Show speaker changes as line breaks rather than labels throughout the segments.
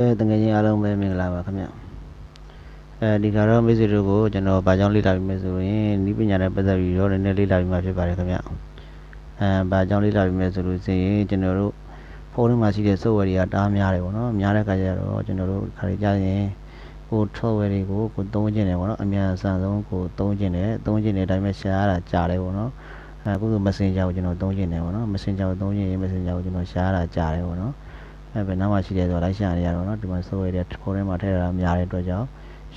အဲတကယ်ချင်းအားလုံးပဲမင်္ဂလာပါခင်ဗျအဲဒီကတော့မိတ်ဆွေတို့ကိုကျွန်တော်ဗာကြောင်းလေ့လာပြီးမယ်ဆိုရင်ဤပညာနဲ့ပတ်သက်ပြီးတော့နည်းနည်းလေ့လာပြီးမှဖြစ်ပါတယ်ခင်ဗျအဲဗာကြောင်းလေ့လာပြီးမယ်ဆိုလို့ရှိရင်ကျွန်တော်တို့ဖုန်းထဲမှာရှိတဲ့ software တွေကတအားများတယ်ပေါ့နော်များတဲ့အခါကျတော့ကျွန်တော်တို့ခါလေးကြားရင်ကို software တွေကိုကိုသုံးကျင်တယ်ပေါ့နော်အများအဆန်ဆုံးကိုသုံးကျင်တယ်သုံးကျင်တဲ့အတိုင်းပဲရှာရတာကြားတယ်ပေါ့နော်အခုဆို Messenger ကိုကျွန်တော်သုံးကျင်တယ်ပေါ့နော် Messenger ကိုသုံးကျင်ရင် Messenger ကိုကျွန်တော်ရှာရတာကြားတယ်ပေါ့နော် အဲပဲနောက်မှရှိတယ်ဆိုတော့လိုက်ရှာနေရတော့เนาะဒီမှာ software တွေဖုန်းထဲမှာထည့်ရတာများတဲ့အတွက်ကြောင့်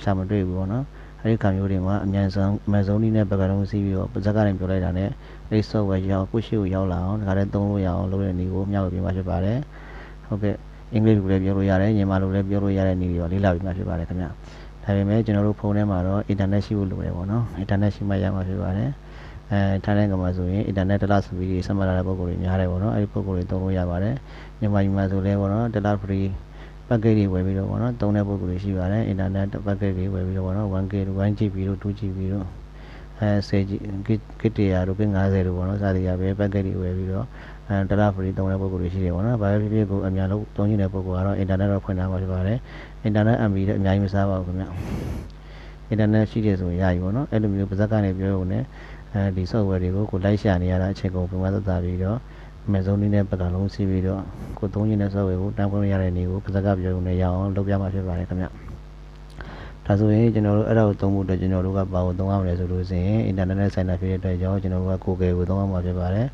ရှာမတွေ့ဘူးပေါ့နော်အဲဒီကံမျိုးတွေမှာအမြန်ဆုံးအမြန်ဆုံးနည်းနဲ့ဘက်ကလုံးစီးပြီးတော့ပါဇက်ကနေပြောလိုက်တာနဲ့အဲဒီ software ရောက်ကိုရှိကိုရောက်လာအောင်ဒါကြတဲ့သုံးလို့ရအောင်လုပ်တဲ့နည်းကိုမျှဝေပေးမှဖြစ်ပါတယ်ဟုတ်ကဲ့အင်္ဂလိပ်လိုလည်းပြောလို့ရတယ်ညီမလိုလည်းပြောလို့ရတဲ့နည်းတွေတော့လေ့လာပြီးမှဖြစ်ပါတယ်ခင်ဗျဒါပေမဲ့ကျွန်တော်တို့ဖုန်းထဲမှာတော့ internet ရှိဖို့လိုတယ်ပေါ့နော် internet ရှိမှရမှာဖြစ်ပါတယ် အဲထိုင်းနိုင်ငံမှာဆိုရင် internet တစ်လစပီးဆက်မှတ်လာတဲ့ပုံစံတွေများတယ်ပေါ့နော်အဲဒီပုံစံတွေသုံးလို့ရပါတယ်မြန်မာပြည်မှာဆိုလဲပေါ့နော်တစ်လ free package တွေဝယ်ပြီးတော့ပေါ့နော်သုံးတဲ့ပုံစံတွေရှိပါတယ် internet package တွေဝယ်ပြီးတော့ပေါ့နော် 1k 1GB တို့ 2GB တို့အဲ 10G gig 100တို့ gig 50တို့ပေါ့နော်စသည်ရပဲ package တွေဝယ်ပြီးတော့အဲတစ်လ free သုံးတဲ့ပုံစံတွေရှိတယ်ပေါ့နော်ဘာပဲဖြစ်ဖြစ်ကိုအများလုံးသုံးနေတဲ့ပုံစံကတော့ internet တော့ဖွင့်ထားမှာဖြစ်ပါတယ် internet MB တော့အများကြီးမစားပါဘူးခင်ဗျ internet ရှိတယ်ဆိုရင်ရပြီပေါ့နော်အဲ့လိုမျိုးပါဇက်ကနေပြောရုံနဲ့ အဲဒီ software တွေကိုကိုလိုက်ရှာနေရတာအချိန်ကုန်ပုံမှန်သက်သာပြီးတော့အမေဇုံနည်းနဲ့ပတ်ကလုံးစီးပြီးတော့ကိုသုံးရင်းတဲ့ software ကိုတန်းဖွင့်ရတဲ့နေကိုပါဇက်ကပြောရုံနဲ့ရအောင်လုပ်ပြမှာဖြစ်ပါတယ်ခင်ဗျဒါဆိုရင်ကျွန်တော်တို့အဲ့ဒါကိုသုံးဖို့အတွက်ကျွန်တော်တို့ကဘာကိုသုံးရမလဲဆိုလို့ရှိရင် internet နဲ့ဆိုင်တာဖြစ်တဲ့အတွက်ကြောင့်ကျွန်တော်တို့က Google ကိုသုံးရမှာဖြစ်ပါတယ်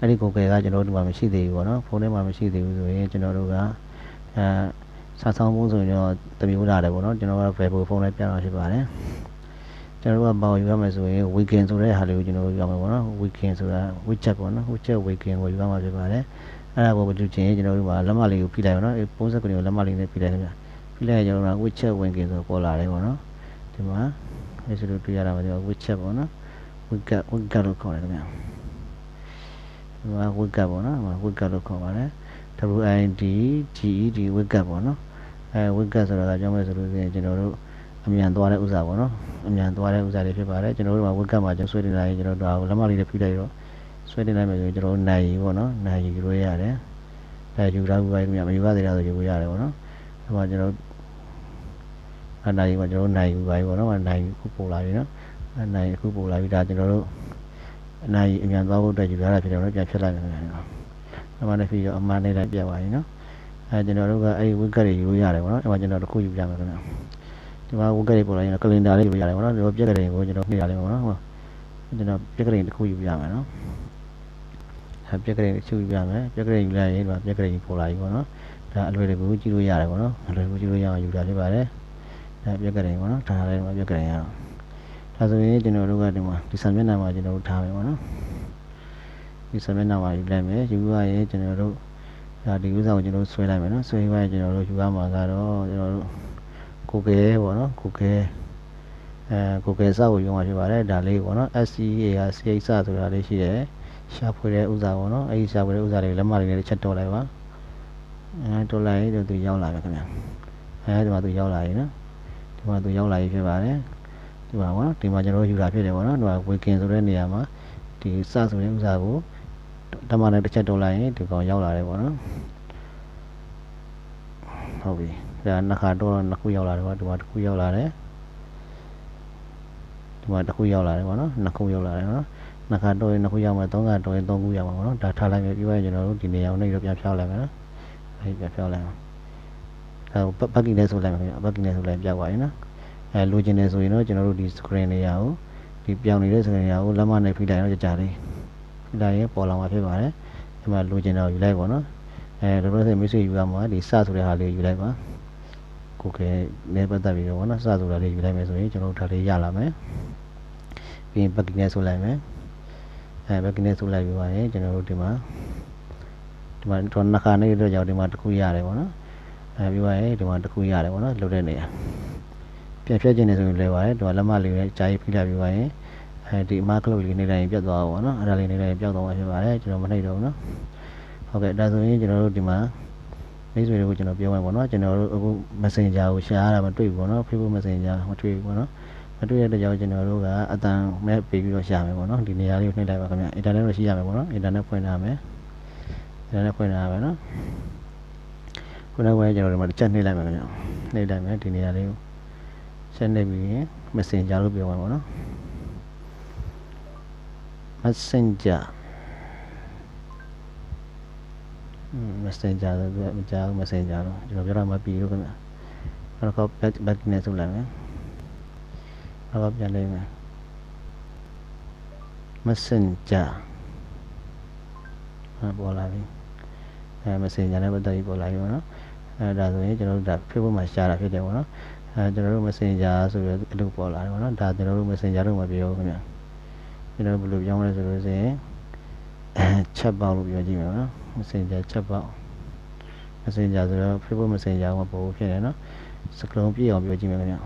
အဲ့ဒီ Google ကကျွန်တော်တို့ဒီမှာမရှိသေးဘူးပေါ့နော်ဖုန်းထဲမှာမရှိသေးဘူးဆိုရင်ကျွန်တော်တို့ကအဲစာဆောင်ဖို့ဆိုရင်တော့တမျိုးလာတယ်ပေါ့နော်ကျွန်တော်က Weibo ဖုန်းနဲ့ပြန်လာဖြစ်ပါတယ် ကျွန်တော်တို့ကပေါယူရမယ်ဆိုရင် weekend ဆိုတဲ့ဟာလေးကိုကျွန်တော်တို့ယူရမှာပေါ့နော် weekend ဆိုတာ widget ပေါ့နော် widget weekend ကိုယူရမှာဖြစ်ပါတယ်အဲ့ဒါကိုဘယ်လိုချင်းကျွန်တော်တို့ကလက်မလေးကိုဖိလိုက်ပါနော်အဲ့ပုံစံကိုလက်မလေးနဲ့ဖိလိုက်ခင်ဗျဖိလိုက်ကျွန်တော်က widget weekend ဆိုပေါ်လာတယ်ပေါ့နော်ဒီမှာအဲ့ဆိုလို့တွေ့ရတာပါဒီမှာ widget ပေါ့နော် widget widget လို့ခေါ်တယ်ခင်ဗျဒီမှာ widget ပေါ့နော် widget လို့ခေါ်ပါတယ် WID GED widget ပေါ့နော်အဲ widget ဆိုတာကကြောင်းမဲ့ဆိုလို့ရှိရင်ကျွန်တော်တို့ အမြန်သွားတဲ့ဥစ္စာပေါ့နော်အမြန်သွားတဲ့ဥစ္စာတွေဖြစ်ပါတယ်ကျွန်တော်တို့က widget မှာကျွန်တော်ဆွဲတင်လိုက်ကျွန်တော်တို့လက်မလေးတွေဖိလိုက်တော့ဆွဲတင်လိုက်မယ်ဆိုရင်ကျွန်တော်တို့နိုင်ရီပေါ့နော်နိုင်ရီလို့ရတယ်အဲယူထားဘူးပဲခင်ဗျမယူရသေးတာဆိုယူရတယ်ပေါ့နော်ဒီမှာကျွန်တော်အနိုင်မှာကျွန်တော်နိုင်ယူပါပြီပေါ့နော်နိုင်ခုပို့လာပြီနော်အနိုင်ခုပို့လာပြီဒါကျွန်တော်တို့အနိုင်အမြန်သွားဖို့အတွက်ယူရတာဖြစ်တယ်နော်ပြန်ဖြစ်လိုက်မယ်ခင်ဗျအမှန်တည်းပြီးတော့အမှန်နဲ့လိုက်ပြပါရင်နော်အဲကျွန်တော်တို့ကအဲ့ဒီ wicket တွေယူရတယ်ပေါ့နော်အဲ့မှာကျွန်တော်တစ်ခုယူပြမယ်ခင်ဗျ ဒီမှာ wicket တွေပေါ်လာရင်ကလင်ဒါလေးယူရတယ်ပေါ့နော်ဒီပြက်ကလေးကိုကျွန်တော်နှိပ်ရလိမ့်မယ်ပေါ့နော်ဟောကျွန်တော်ပြက်ကလေးတစ်ခုယူပြမယ်နော်အဲပြက်ကလေးတစ်ခုယူပြမယ်ပြက်ကလေးယူလိုက်ရင်ဒီမှာပြက်ကလေးပေါ်လာပြီပေါ့နော်ဒါအလွယ်တကူကြည့်လို့ရတယ်ပေါ့နော်အလွယ်တကူကြည့်လို့ရအောင်ယူတာဖြစ်ပါတယ်အဲပြက်ကလေးပေါ့နော်ဒါလည်းပြက်ကလေးရအောင်ဒါဆိုရင်ကျွန်တော်တို့ကဒီမှာဒီဆံမျက်နှာမှာကျွန်တော်တို့ထားမယ်ပေါ့နော်ဒီဆံမျက်နှာမှာယူလိုက်မယ်ယူရရင်ကျွန်တော်တို့ဒါဒီဥစ္စာကိုကျွန်တော်တို့ဆွဲလိုက်မယ်နော်ဆွဲလိုက်ရင်ကျွန်တော်တို့ယူရမှာကတော့ကျွန်တော်တို့ Google ပေါ့နော် Google အဲ Google စကိုယူမှာဖြစ်ပါတယ်ဒါလေးပေါ့နော် SCA က CX ဆိုတာလေးရှိတယ်ရှာဖွေတဲ့ဥစ္စာပေါ့နော်အဲဒီရှာဖွေတဲ့ဥစ္စာတွေလက်မလေးနဲ့ချက်တော့လိုက်ပါအဲတော့လိုက်ရင်သူရောက်လာပြီခင်ဗျအဲဒီမှာသူရောက်လာရင်နော်ဒီမှာသူရောက်လာပြီဖြစ်ပါတယ်ဒီမှာပေါ့နော်ဒီမှာကျွန်တော်ယူတာဖြစ်တယ်ပေါ့နော်ဒီမှာ weekend ဆိုတဲ့နေရာမှာဒီစဆိုတဲ့ဥစ္စာကိုတမနဲ့တစ်ချက်တော့လိုက်ရင်ဒီကောင်ရောက်လာတယ်ပေါ့နော်ဟုတ်ပြီ ဒါနှစ်ခါတော့နှစ်ခုရောက်လာတယ်ပေါ့ဒီမှာတစ်ခုရောက်လာတယ်ဒီမှာတစ်ခုရောက်လာတယ်ပေါ့နော်နှစ်ခုရောက်လာတယ်နော်နှစ်ခါတော့ရင်နှစ်ခုရောက်မှာသုံးခါတော့ရင်သုံးခုရောက်မှာပေါ့နော်ဒါထားလိုက်မယ်ပြီးရင်ကျွန်တော်တို့ဒီနေရာကိုနှိပ်တော့ပြန်ဖြောက်လိုက်မယ်နော်အဲဒီပြန်ဖြောက်လိုက်အောင်အဲဘက်ကင်းနဲ့ဆိုလိုက်မယ်ခင်ဗျဘက်ကင်းနဲ့ဆိုလိုက်ပြောက်သွားရင်နော်အဲလိုချင်တယ်ဆိုရင်တော့ကျွန်တော်တို့ဒီ screen နေရာကိုဒီပြောင်းနေတဲ့ screen နေရာကိုလက်မနဲ့ဖိလိုက်တော့ကြာကြာလေးဖိလိုက်ရင်ပေါ်လာမှာဖြစ်ပါတယ်ဒီမှာလိုချင်တော့ယူလိုက်ပေါ့နော်အဲလောလောဆယ် message ယူရမှာဒီစဆိုတဲ့ဟာလေးယူလိုက်ပါ ကိုကဲနဲ့ပတ်သက်ပြီးတော့ဗောနော်စဆိုတာလေးယူလိုက်မယ်ဆိုရင်ကျွန်တော်တို့ဒါလေးရလာမယ်ပြီးရင် backing နဲ့ဆိုလိုက်မယ်အဲ backing နဲ့ဆိုလိုက်ပြီးပါရင်ကျွန်တော်တို့ဒီမှာဒီမှာတော့နှစ်ခါနေတော့ကြောင့်ဒီမှာတစ်ခုရတယ်ဗောနော်အဲပြီးပါရင်ဒီမှာတစ်ခုရတယ်ဗောနော်လုတ်တဲ့နေရာပြန်ဖြတ်ခြင်းနေဆိုရင်လဲပါတယ်ဒီမှာလက်မလေးနဲ့ကြာကြီးဖိလိုက်ပြီးပါရင်အဲဒီအမကလုတ်လေးနေတိုင်းပြတ်သွားပါဗောနော်အဲ့ဒါလေးနေတိုင်းပြောက်သွားမှာဖြစ်ပါတယ်ကျွန်တော်မနှိပ်တော့ဘူးနော်ဟုတ်ကဲ့ဒါဆိုရင်ကျွန်တော်တို့ဒီမှာ မိတ်ဆွေတွေကိုကျွန်တော်ပြောမယ်ပေါ့နော်ကျွန်တော်တို့အခု Messenger ကို share ရတာမတွေ့ဘူးပေါ့နော် Facebook Messenger မတွေ့ဘူးပေါ့နော်မတွေ့တဲ့ကြောင့်ကျွန်တော်တို့ကအတန်မဲ့ပေးပြီးတော့ရှာမယ်ပေါ့နော်ဒီနေရာလေးကိုနှိပ်လိုက်ပါခင်ဗျ internet တော့ရှိရမယ်ပေါ့နော် internet ဖွင့်ထားမယ် internet ဖွင့်ထားမယ်နော်ဟခုနကကျွန်တော်ဒီမှာတစ်ချက်နှိပ်လိုက်မယ်ခင်ဗျနှိပ်လိုက်မယ်ဒီနေရာလေးကိုချက်နှိပ်ပြီးရင် messenger လို့ပြောမှာပေါ့နော် messenger messenger ဆိုမကြောက် messenger တော့ကျွန်တော်ပြောတာမပြီးလို့ခင်ဗျနောက်တော့ back back နဲ့ဆုပ်လိုက်မယ်နောက်တော့ပြန်လိုက်မယ် messenger ဟောပေါ်လာပြီအဲ messenger နဲ့ပတ်သက်ပြီးပေါ်လာပြီပေါ့နော်အဲဒါဆိုရင်ကျွန်တော်တို့ဒါ Facebook မှာရှားတာဖြစ်တယ်ပေါ့နော်အဲကျွန်တော်တို့ messenger ဆိုပြီးအလုပ်ပေါ်လာတယ်ပေါ့နော်ဒါကျွန်တော်တို့ messenger လို့မပြောဘူးခင်ဗျကျွန်တော်ဘယ်လိုပြောမလဲဆိုလို့ဆိုရင်ချက်ပေါက်လို့ပြောကြည့်မယ်နော် messenger ချက်ပေါက် messenger ဆိုတော့ Facebook messenger မှာပေါ်ဖြစ်တယ်နော်စကလုံးပြည့်အောင်ပြောကြည့်မယ်ခင်ဗျ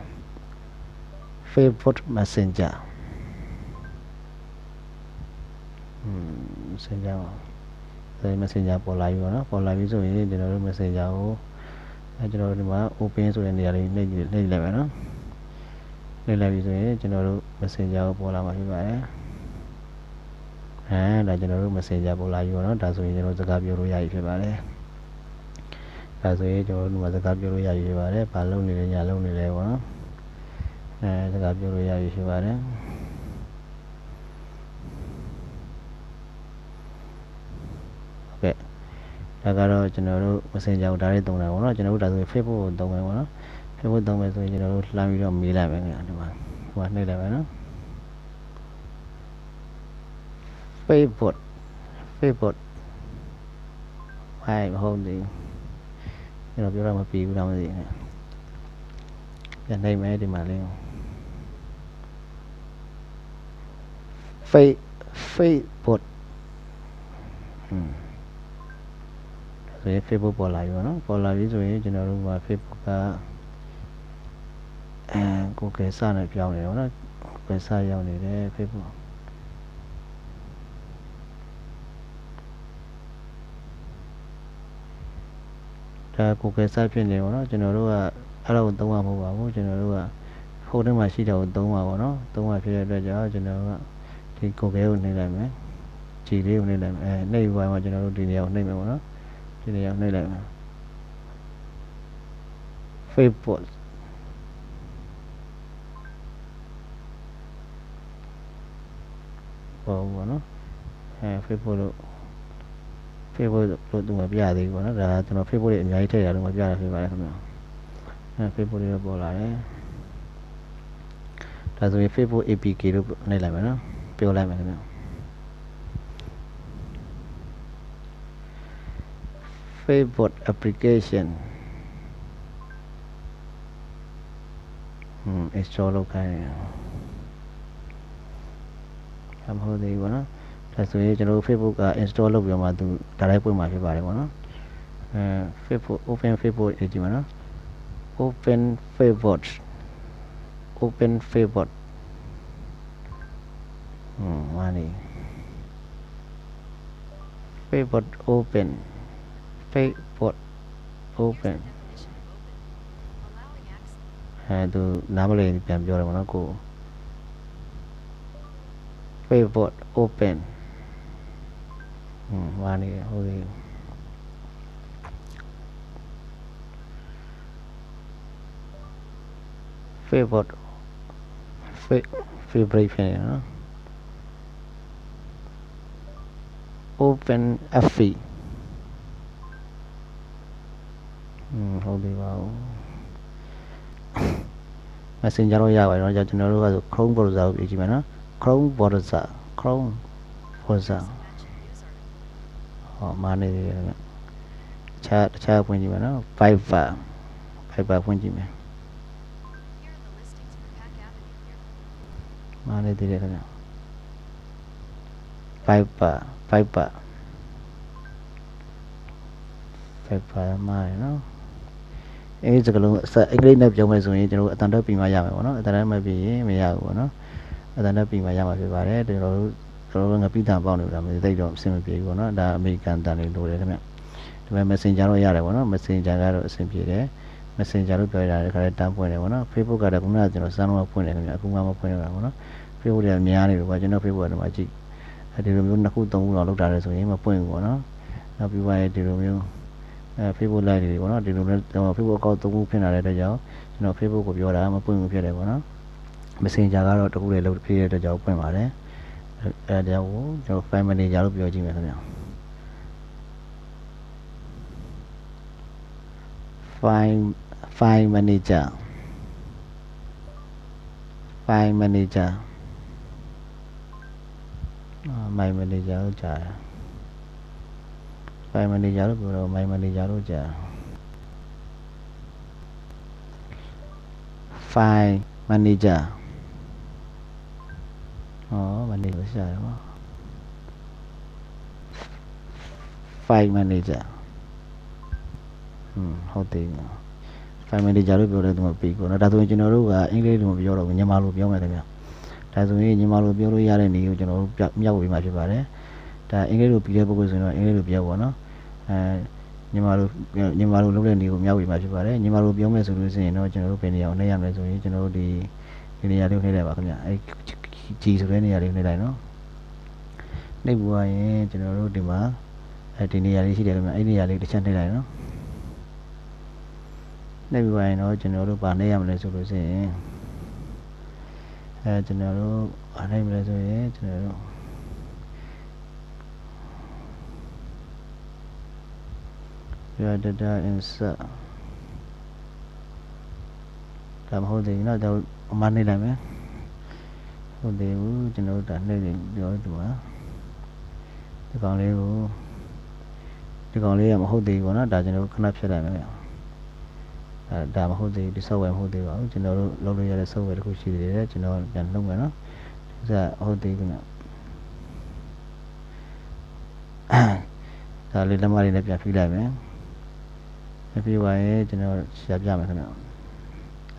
Facebook messenger อืม messenger ပါဆိုရင် messenger ပေါ်လာပြီပေါ့နော်ပေါ်လာပြီဆိုရင်ကျွန်တော်တို့ messenger ကိုအဲကျွန်တော်တို့ဒီမှာ open ဆိုတဲ့နေရာလေးနှိပ်နှိပ်လိုက်မယ်နော်နှိပ်လိုက်ပြီဆိုရင်ကျွန်တော်တို့ messenger ကိုပေါ်လာမှာဖြစ်ပါတယ် အဲဒါကျွန်တော်တို့ messenger ပေါ်လာပြီပေါ့နော်ဒါဆိုရင်ကျွန်တော်စကားပြောလို့ရပြီဖြစ်ပါတယ်ဒါဆိုရင်ကျွန်တော်တို့ဒီမှာစကားပြောလို့ရပြီဖြစ်ပါတယ်ဘာလုပ်နေလဲညာလုပ်နေလဲပေါ့နော်အဲစကားပြောလို့ရပြီဖြစ်ပါတယ်ကဲဒါကတော့ကျွန်တော်တို့ Messenger ကိုဒါလေးသုံးတာပေါ့နော်ကျွန်တော်တို့ဒါဆိုရင် Facebook ကိုသုံးမယ်ပေါ့နော် Facebook သုံးမယ်ဆိုရင်ကျွန်တော်တို့လှမ်းပြီးတော့မေးလိုက်မယ်ခင်ဗျာဒီမှာဟိုကနှိပ်လိုက်မယ်နော် Facebook Facebook ဟိုင်မဟုတ်သေးကျွန်တော်ပြောတာမပြီးဘူးတော့မသိဘူးပြန်နှိပ်မယ်ဒီမှာလေး Face Facebook อืมဆိုရင် Facebook ပေါ်လာပြီပေါ့နော်ပေါ်လာပြီဆိုရင်ကျွန်တော်တို့က Facebook ကအဲ Google စနဲ့ပြောင်းနေတယ်ပေါ့နော် Google စ ရောက်နေတယ် Facebook ဒါ Google စဖြစ်နေပေါ့နော်ကျွန်တော်တို့ကအဲ့ဒါကိုသုံးရမဟုတ်ပါဘူးကျွန်တော်တို့ကဖုန်းထဲမှာရှိတာကိုသုံးပါပေါ့နော်သုံးပါဖြစ်တဲ့အတွက်ကြောင့်ကျွန်တော်ကဒီ Google ကိုနှိပ်လိုက်မယ်ကြည်လေးကိုနှိပ်လိုက်မယ်အဲနှိပ်ပြီးမှကျွန်တော်တို့ဒီနေရာကိုနှိပ်မယ်ပေါ့နော်ဒီနေရာနှိပ်လိုက်မယ် Facebook ပေါ့ဘောနော်အဲ Facebook လို့ Facebook လို့သူမပြသေးဘူးပေါ့နော်ဒါကကျွန်တော် Facebook တွေအများကြီးထည့်ရလို့မပြတာဖြစ်ပါတယ်ခင်ဗျာအဲ Facebook တွေပေါ်လာတယ်ဒါဆိုရင် Facebook APK လို့နှိပ်လိုက်မယ်နော်ပြောလိုက်မယ်ခင်ဗျာ Facebook application อืม install လုပ်ခိုင်းတယ်အမဟုတ်သေးဘူးနော် အဲဆိုရင်ကျွန်တော်တို့ Facebook က install လုပ်ပြီးတော့မှသူ direct ပွင့်မှာဖြစ်ပါတယ်ပေါ့နော်အဲ Facebook open Facebook ရေးကြည့်ပါနော် open facebook open facebook ဟွန်းမာနေ facebook open facebook open အဲသူနားမလည်ပြန်ပြောတယ်ဗောနော်ကို facebook open ဟွန်းဟာနေဟုတ်ပြီ Facebook favorite ဖြစ်နေနော် open FE ဟွန်းဟုတ်ပြီပါဦး Messenger လို့ရပါတယ်เนาะကျွန်တော်တို့ကဆို Chrome browser ကိုပြင်ကြည့်မယ်နော် Chrome browser Chrome browser
Mention user.
ဟောမာနေတယ်ခင်ဗျတခြားတခြားဖွင့်ကြည့်မယ်နော် Viber Viber ဖွင့်ကြည့်မယ်
Here are the listings for Pack Avenue here.
မာနေသေးတယ်ခင်ဗျ Viber Viber Viber မာရနော်အဲစကလုံးအစအင်္ဂလိပ်နဲ့ပြောမယ်ဆိုရင်ကျွန်တော်တို့အတန်တက်ပြီးမှရမယ်ပေါ့နော်အတန်တက်မပြီးရင်မရဘူးပေါ့နော်အတန်တက်ပြီးမှရမှာဖြစ်ပါတယ်ကျွန်တော်တို့ကျွန် တော်တို့ငပိတန်ပေါက်နေတာမသိတော့အဆင်မပြေဘူးပေါ့နော်ဒါအမေရိကန်တန်လေးလိုတယ်ခင်ဗျဒါပေမဲ့ Messenger တော့ရတယ်ပေါ့နော် Messenger ကတော့အဆင်ပြေတယ် Messenger လို့ပြောရတာခါလေးတန်းပွင့်တယ်ပေါ့နော် Facebook ကတော့ခုနကကျွန်တော်စမ်းတော့ဖွင့်တယ်ခင်ဗျအခုမှမဖွင့်ရတာပေါ့နော် Facebook တွေကများနေပြီပေါ့ကျွန်တော် Facebook ကတော့မှကြည့်အဲဒီလိုမျိုးနှစ်ခုသုံးခုတော့လောက်တာလဲဆိုရင်မပွင့်ဘူးပေါ့နော်နောက်ပြီးပါရဲ့ဒီလိုမျိုးအဲအဲ Facebook live တွေပေါ့နော်ဒီလိုနဲ့ကျွန်တော် Facebook account သုံးခုဖြစ်လာတဲ့အတွက်ကြောင့်ကျွန်တော် Facebook ကိုပြောတာမပွင့်ဘူးဖြစ်တယ်ပေါ့နော် Messenger ကတော့တစ်ခုလေးလုပ်ဖြစ်တဲ့အတွက်ကြောင့်ပွင့်ပါတယ် အဲအဲဒါကြောင့်ကိုကျွန်တော် File Manager လို့ပြောကြည့်မယ်ခင်ဗျာ File File Manager File Manager အာ My Manager လို့ကြာတယ် File Manager လို့ပြောတော့ My Manager လို့ကြာတယ် File Manager ဟော Manager ရှာတယ်ပေါ့ File Manager ဟွန်းဟုတ်တယ်နော် File Manager လို့ပြောတယ်သူကပြီးကိုနော်ဒါဆိုရင်ကျွန်တော်တို့ကအင်္ဂလိပ်လိုမပြောတော့ဘူးမြန်မာလိုပြောမယ်ခင်ဗျာဒါဆိုရင်မြန်မာလိုပြောလို့ရတဲ့နည်းကိုကျွန်တော်တို့ပြမြောက်ပေးမှာဖြစ်ပါတယ်ဒါအင်္ဂလိပ်လိုပြီးတဲ့ပုဂ္ဂိုလ်ဆိုရင်တော့အင်္ဂလိပ်လိုပြောပါတော့အဲမြန်မာလိုမြန်မာလိုလုပ်တဲ့နည်းကိုမြောက်ပေးမှာဖြစ်ပါတယ်မြန်မာလိုပြောမယ်ဆိုလို့ရှိရင်တော့ကျွန်တော်တို့ဘယ်နေရာကိုနှိပ်ရမလဲဆိုရင်ကျွန်တော်တို့ဒီဒီနေရာလေးကိုနှိပ်လိုက်ပါခင်ဗျာအဲ ကြီးဆိုတဲ့နေရာလေးကိုနှိပ်လိုက်နော်နှိပ်ပြီးသွားရင်ကျွန်တော်တို့ဒီမှာအဲဒီနေရာလေးရှိတယ်ခင်ဗျာအဲ့ဒီနေရာလေးတစ်ချက်နှိပ်လိုက်နော်နှိပ်ပြီးသွားရင်တော့ကျွန်တော်တို့ဗာနှိပ်ရမလဲဆိုလို့ရှိရင်အဲကျွန်တော်တို့ဗာနှိပ်မလဲဆိုရင်ကျွန်တော်တို့ your data insert ဒါမဟုတ်သေးဘူးเนาะဒါအမနှိပ်လိုက်မယ် ဟုတ်သေးဘူးကျွန်တော်တို့ဒါနှိပ်နေပြောတူပါဒီကောင်လေးကိုဒီကောင်လေးကမဟုတ်သေးဘူးပေါ့နော်ဒါကျွန်တော်တို့ခဏဖြတ်လိုက်မယ်ဗျအဲဒါမဟုတ်သေးဘူးဒီ software မဟုတ်သေးပါဘူးကျွန်တော်တို့လုပ်လို့ရတဲ့ software တစ်ခုရှိသေးတယ်ကျွန်တော်ပြန်လုပ်မယ်နော်ဒါဟုတ်သေးဘူးနော်ဒါလေးလက်မလေးနဲ့ပြန်ဖိလိုက်မယ်ဖိပါရင်ကျွန်တော်ရှာပြမယ်ခင်ဗျ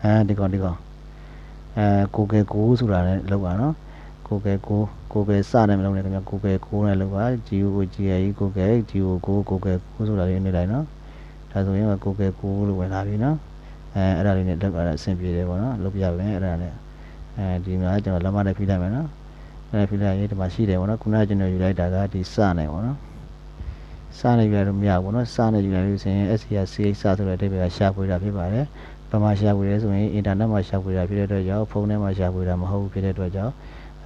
အဲဒီကောင်ဒီကောင် အဲ Google Go ဆိုတာလည်းလောက်ပါနော် Google Go Google စတယ်မလုပ်နဲ့ခင်ဗျ Google Go နဲ့လောက်ပါ G O G I Google G O Go Google Go ဆိုတာလေးနေလိုက်နော်ဒါဆိုရင် Google Go လို့ဝင်လာပြီနော်အဲအဲ့ဒါလေးနဲ့လောက်ပါအဆင်ပြေတယ်ပေါ့နော်လုပ်ပြမယ်အဲ့ဒါနဲ့အဲဒီမှာကျွန်တော်လက်မနဲ့ဖိလိုက်မယ်နော်အဲ့ဖိလိုက်ရေးဒီမှာရှိတယ်ပေါ့နော်ခုနကကျွန်တော်ယူလိုက်တာကဒီစနေပေါ့နော်စနေပြလို့မရဘူးပေါ့နော်စနေယူလိုက်လို့ဆိုရင် SCR CH စဆိုတဲ့အဓိပ္ပာယ်ကရှာဖွေတာဖြစ်ပါတယ် ဘာမှရှာဖွေရဲဆိုရင်အင်တာနက်မှာရှာဖွေတာဖြစ်တဲ့အတွက်ကြောင့်ဖုန်းထဲမှာရှာဖွေတာမဟုတ်ဘူးဖြစ်တဲ့အတွက်ကြောင့်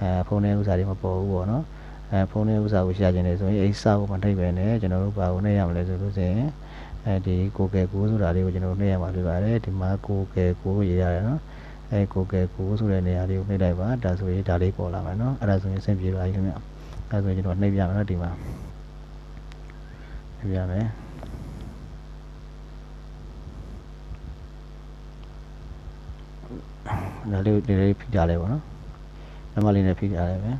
အဲဖုန်းထဲဥစ္စာတွေမပေါ်ဘူးပေါ့နော်အဲဖုန်းထဲဥစ္စာကိုရှာကျင်တယ်ဆိုရင်အဲ့စာကိုမထိပ်ပဲနဲ့ကျွန်တော်တို့ဘာကိုနှိပ်ရမလဲဆိုလို့ဆိုရင်အဲဒီ Google Go ဆိုတာလေးကိုကျွန်တော်တို့နှိပ်ရမှာဖြစ်ပါတယ်ဒီမှာ Google Go ရေးရတယ်နော်အဲ Google Go ဆိုတဲ့နေရာလေးကိုနှိပ်လိုက်ပါဒါဆိုရင်ဒါလေးပေါ်လာမယ်နော်အဲ့ဒါဆိုရင်အဆင်ပြေပါပြီခင်ဗျအဲဆိုရင်ကျွန်တော်နှိပ်ပြမယ်နော်ဒီမှာနှိပ်ပြမယ် ဒါလေးဒီလေးဖိကြလဲပေါ့နော်လက်မလေးနဲ့ဖိကြလဲပဲ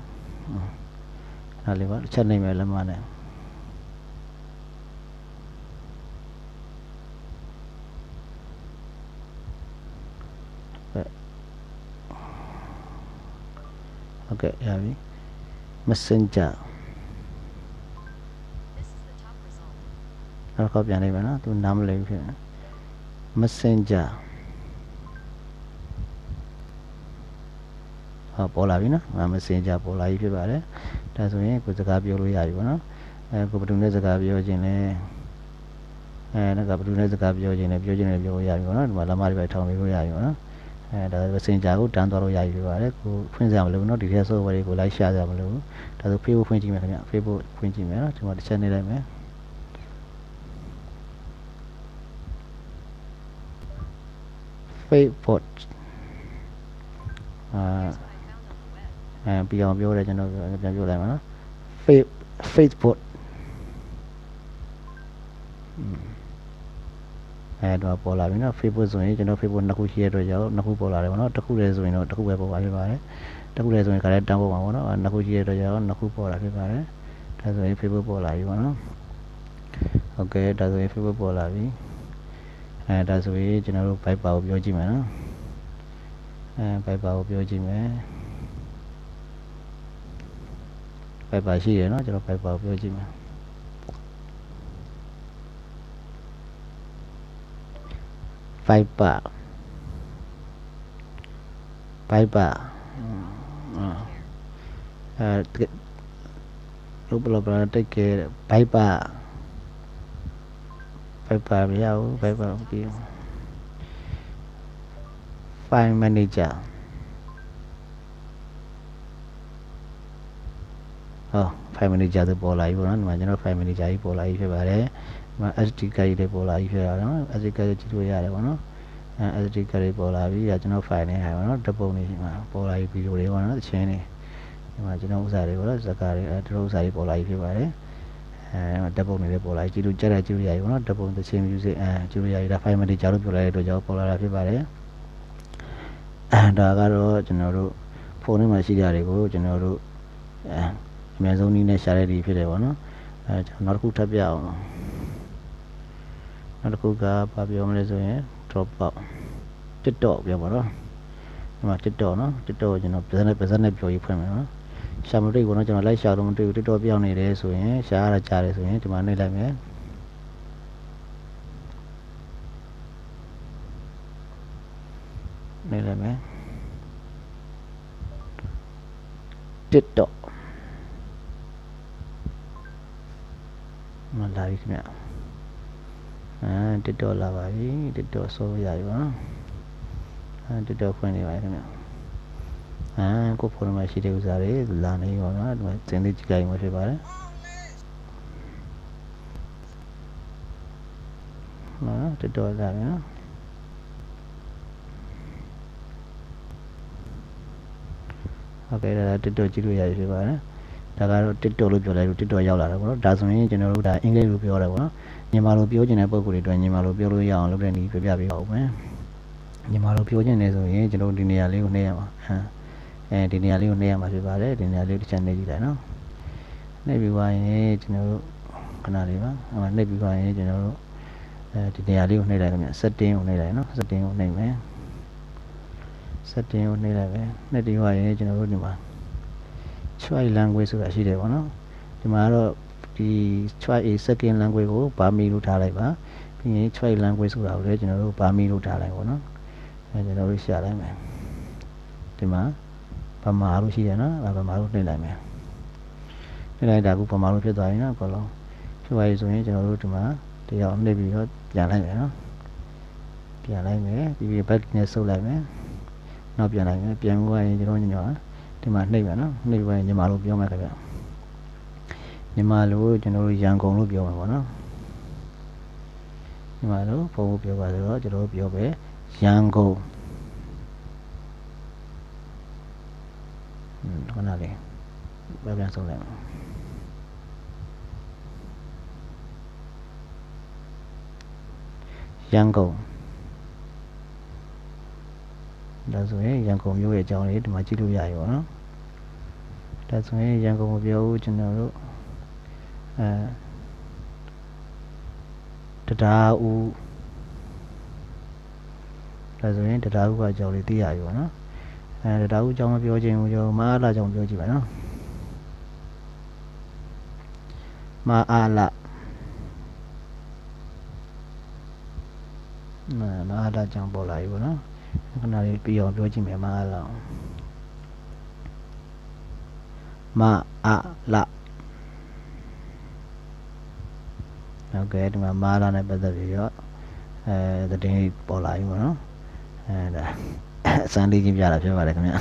ဒါလေးပါတစ်ချက်နိုင်မယ်လက်မနဲ့ဟုတ်ကဲ့ရပြီ Messenger
This is the top result.
နောက်တစ်ခေါက်ပြန်လိုက်မယ်နော်သူနားမလည်ဘူးဖြစ်နေ Messenger ပေါ်လာပြီနော်ငါ Messenger ပေါ်လာပြီဖြစ်ပါတယ်ဒါဆိုရင်ကိုစကားပြောလို့ရပြီပေါ့နော်အဲကိုဘယ်သူနဲ့စကားပြောခြင်းလဲအဲနောက်ကဘယ်သူနဲ့စကားပြောခြင်းလဲပြောခြင်းလဲပြောလို့ရပြီပေါ့နော်ဒီမှာလမ်းမတွေပဲထောင်ပြီးလို့ရပြီပေါ့နော်အဲဒါ Messenger ကိုတန်းသွားလို့ရပြီဖြစ်ပါတယ်ကိုဖွင့်စရာမလိုဘူးနော်ဒီထဲ software တွေကို like share စရာမလိုဘူးဒါဆို Facebook ဖွင့်ကြည့်မယ်ခင်ဗျ Facebook ဖွင့်ကြည့်မယ်နော်ဒီမှာတစ်ချက်နေလိုက်မယ် Facebook အာ အဲပြအောင်ပြောတယ်ကျွန်တော်ပြန်ပြောလိုက်မှာနော် Face Facebook အဲတော့ပေါ်လာပြီနော် Facebook ဆိုရင်ကျွန်တော် Facebook နှစ်ခုရှိရတဲ့အတွက်ကြောင့်နှစ်ခုပေါ်လာတယ်ပေါ့နော်တစ်ခုတည်းဆိုရင်တော့တစ်ခုပဲပေါ်ပါဖြစ်ပါတယ်တစ်ခုတည်းဆိုရင်ခါလေးတန်းပေါ်ပါပေါ့နော်အဲနှစ်ခုရှိရတဲ့အတွက်ကြောင့်နှစ်ခုပေါ်လာဖြစ်ပါတယ်ဒါဆိုရင် Facebook ပေါ်လာပြီပေါ့နော်ဟုတ်ကဲ့ဒါဆိုရင် Facebook ပေါ်လာပြီအဲဒါဆိုရင်ကျွန်တော်တို့ Viber ကိုပြောကြည့်မယ်နော်အဲ Viber ကိုပြောကြည့်မယ် Viber ရှိရနော်ကျွန်တော် Viber ကိုပြောကြည့်မယ် Viber Viber အဲรูปเราเราได้เก Viber Viber မရဘူး Viber မပြီးဘူး File Manager ဟော File Manager ဆိုပေါ်လာပြီပေါ့နော်ဒီမှာကျွန်တော် File Manager ကြီးပေါ်လာပြီဖြစ်ပါတယ်ဒီမှာ SD card ကြီးတွေပေါ်လာပြီဖြစ်တာနော် SD card ကြီးကြည့်လို့ရတယ်ပေါ့နော်အဲ SD card တွေပေါ်လာပြီဒါကျွန်တော် file နဲ့ဟာပေါ့နော်ဓာတ်ပုံတွေဒီမှာပေါ်လာပြီဗီဒီယိုတွေပေါ့နော်သချင်းတွေဒီမှာကျွန်တော်ဥစ္စာတွေပေါ့နော်ဇာတ်ကားတွေအဲတို့ဥစ္စာတွေပေါ်လာပြီဖြစ်ပါတယ်အဲဓာတ်ပုံတွေလည်းပေါ်လာပြီကြည့်လို့ကြက်တဲ့ကြည့်လို့ရပြီပေါ့နော်ဓာတ်ပုံသချင်း music အဲကြည့်လို့ရပြီဒါ file manager လို့ပြောလိုက်တဲ့အတွက်ကြောင့်ပေါ်လာတာဖြစ်ပါတယ်အဲဒါကတော့ကျွန်တော်တို့ဖုန်းထဲမှာရှိကြတာတွေကိုကျွန်တော်တို့အဲ အများဆုံးနည်းနဲ့ရှာတဲ့ဒီဖြစ်တယ်ပေါ့နော်အဲကျွန်တော်နောက်တစ်ခုထပ်ပြအောင်နောက်တစ်ခုကဘာပြောမလဲဆိုရင် drop out TikTok ပြောပါတော့ဒီမှာ TikTok နော် TikTok ကိုကျွန်တော်ပါဇက်နဲ့ပါဇက်နဲ့ပြောရေးဖွင့်မယ်နော်ရှာမတွေ့ဘူးနော်ကျွန်တော်လိုက်ရှာတော့မတွေ့ဘူး TikTok ပြောင်းနေတယ်ဆိုရင်ရှာရတာကြားတယ်ဆိုရင်ဒီမှာနှိပ်လိုက်မယ်နှိပ်လိုက်မယ် TikTok လာပြီခင်ဗျအဲ TikTok လာပါပြီ TikTok ဆိုရပြီပါနော်အဲ TikTok ဖွင့်နေပါပြီခင်ဗျအဲကိုဖုန်းမှာရှိတဲ့ဥစားတွေလာနေပါတော့ဒီမှာစင်လေးကြည့်လိုက်မှဖြစ်ပါတယ်နော် TikTok လာပြီနော်ဟုတ်ကဲ့ဒါ TikTok ကြည့်လို့ရပြီဖြစ်ပါတယ် ဒါကတော့ TikTok လို့ပြောလိုက်လို့ TikTok ရောက်လာတာပေါ့နော်ဒါဆိုရင်ကျွန်တော်တို့ဒါအင်္ဂလိပ်လိုပြောရတယ်ပေါ့နော်မြန်မာလိုပြောချင်တဲ့ပုံစံတွေအတွက်မြန်မာလိုပြောလို့ရအောင်လုပ်တဲ့နည်းပြပြပေးပါဦးမယ်မြန်မာလိုပြောချင်တယ်ဆိုရင်ကျွန်တော်ဒီနေရာလေးကိုနှိပ်ရမှာဟမ်အဲဒီနေရာလေးကိုနှိပ်ရမှာဖြစ်ပါတယ်ဒီနေရာလေးတစ်ချက်နှိပ်ကြည့်လိုက်နော်နှိပ်ပြီးသွားရင်ကျွန်တော်တို့ခဏလေးပါဟိုနှိပ်ပြီးသွားရင်ကျွန်တော်တို့အဲဒီနေရာလေးကိုနှိပ်လိုက်ခင်ဗျ setting ကိုနှိပ်လိုက်နော် setting ကိုနှိပ်မယ် setting ကိုနှိပ်လိုက်ပဲနှိပ်ပြီးသွားရင်ကျွန်တော်တို့ဒီမှာ choice language ဆိုတာရှိတယ်ပေါ့နော်ဒီမှာကတော့ဒီ choice a second language ကိုဘာမီလို့ထားလိုက်ပါပြီးရင် choice language ဆိုတာကိုလည်းကျွန်တော်တို့ဘာမီလို့ထားလိုက်ပေါ့နော်အဲကျွန်တော်တို့ရှာလိုက်မယ်ဒီမှာဗမာလို့ရှိတယ်နော်အဲဗမာလို့နှိပ်လိုက်မယ်နှိပ်လိုက်တာကဗမာလို့ဖြစ်သွားပြီနော်အကုန်လုံးဖြစ်သွားပြီဆိုရင်ကျွန်တော်တို့ဒီမှာတရားနှိပ်ပြီးတော့ပြန်လိုက်မယ်နော်ပြန်လိုက်မယ်ပြီးပြီး back နဲ့ဆုပ်လိုက်မယ်နောက်ပြန်လိုက်မယ်ပြန်သွားရင်ကျွန်တော်ညည ဒီမှာနှိပ်မယ်နော်နှိပ်သွားရင်ညီမလို့ပြောမယ်ခင်ဗျညီမလို့ကျွန်တော်တို့ရန်ကုန်လို့ပြောမှာပေါ့နော်ညီမလို့ဘုံဘပြောပါဆိုတော့ကျွန်တော်တို့ပြောပဲရန်ကုန်ဟွန်းခဏလေးပြန်ပြန်ဆုံးလိုက်ရန်ကုန် ဒါဆိုရင်ရန်ကုန်မြို့ရဲ့အကြောင်းလေးဒီမှာကြည့်လို့ရပြီပေါ့နော်ဒါဆိုရင်ရန်ကုန်မပြောဘူးကျွန်တော်တို့အဲတရားဦးဒါဆိုရင်တရားဦးကအကြောင်းလေးသိရပြီပေါ့နော်အဲတရားဦးအကြောင်းမပြောခြင်းဘူးကျွန်တော်မအားလာအကြောင်းပြောကြည့်ပါနော်မအားလာမအားလာအကြောင်းပေါ်လာပြီပေါ့နော် ခဏလေးပြီးအောင်ပြောကြည့်မယ်မအားလာမအားလာဟုတ်ကဲ့ဒီမှာမအားလာနဲ့ပတ်သက်ပြီးတော့အဲသတင်းပေါ်လာပြီပေါ့နော်အဲဒါစမ်းလေးချင်းပြတာဖြစ်ပါတယ်ခင်ဗျ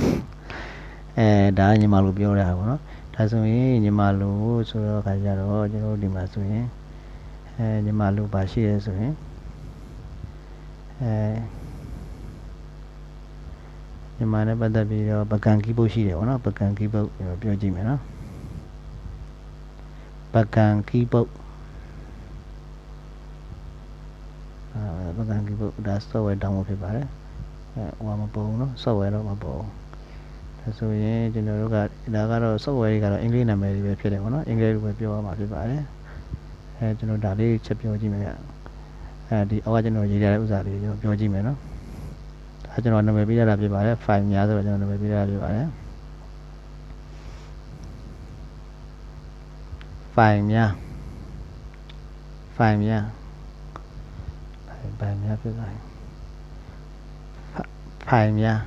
အဲဒါညီမလိုပြောရတာပေါ့နော်ဒါဆိုရင်ညီမလိုဆိုတော့ခါကြတော့ကျွန်တော်ဒီမှာဆိုရင်အဲညီမလိုပါရှိရဲဆိုရင်အဲ မြန်မာနဲ့ပတ်သက်ပြီးတော့ပကံကီးပုတ်ရှိတယ်ဗောနော်ပကံကီးပုတ်ပြောကြည့်မယ်နော်ပကံကီးပုတ်အာပကံကီးပုတ်ဒါ software download ဖြစ်ပါတယ်အဲဟိုမပေါ်ဘူးနော် software တော့မပေါ်ဘူးဒါဆိုရင်ကျွန်တော်တို့ကဒါကတော့ software တွေကတော့အင်္ဂလိပ်နာမည်တွေပဲဖြစ်တယ်ဗောနော်အင်္ဂလိပ်လိုပဲပြောရမှာဖြစ်ပါတယ်အဲကျွန်တော်ဒါလေးချက်ပြောကြည့်မယ်ဗျအဲဒီအောက်ကကျွန်တော်ရေးထားတဲ့ဥစ္စာလေးကျွန်တော်ပြောကြည့်မယ်နော် အဲကျွန်တော်နာမည်ပေးရတာဖြစ်ပါတယ် file များဆိုတော့ကျွန်တော်နာမည်ပေးရတာဖြစ်ပါတယ် file များ file များ file များဖြစ်သွားပြီ file များ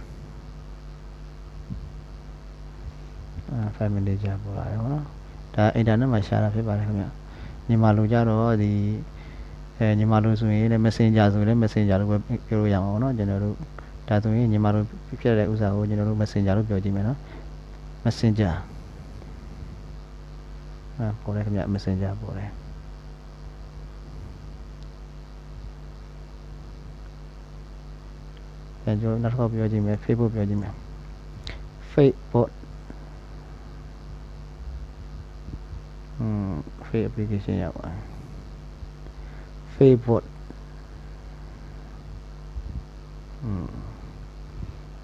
အဲ file manager ပေါ်လာတယ်ဟုတ်နော်ဒါ internet မှာရှာတာဖြစ်ပါတယ်ခင်ဗျညီမလိုကြတော့ဒီအဲအဲညီမတို့ဆိုရင်လည်း Messenger ဆိုရင်လည်း Messenger လို့ပဲပြောလို့ရမှာပေါ့နော်ကျွန်တော်တို့ ဒါဆိုရင်ညီမတို့ဖြစ်တဲ့ဥစ္စာကိုကျွန်တော်တို့ Messenger လို့ပြောကြည့်မယ်နော် Messenger အဲပေါ်တယ်ခင်ဗျ Messenger ပေါ်တယ်အဲကျွန်တော်နောက်တစ်ခေါက်ပြောကြည့်မယ် Facebook ပြောကြည့်မယ် Facebook อืม Facebook application ရောက်ပါ Facebook อืม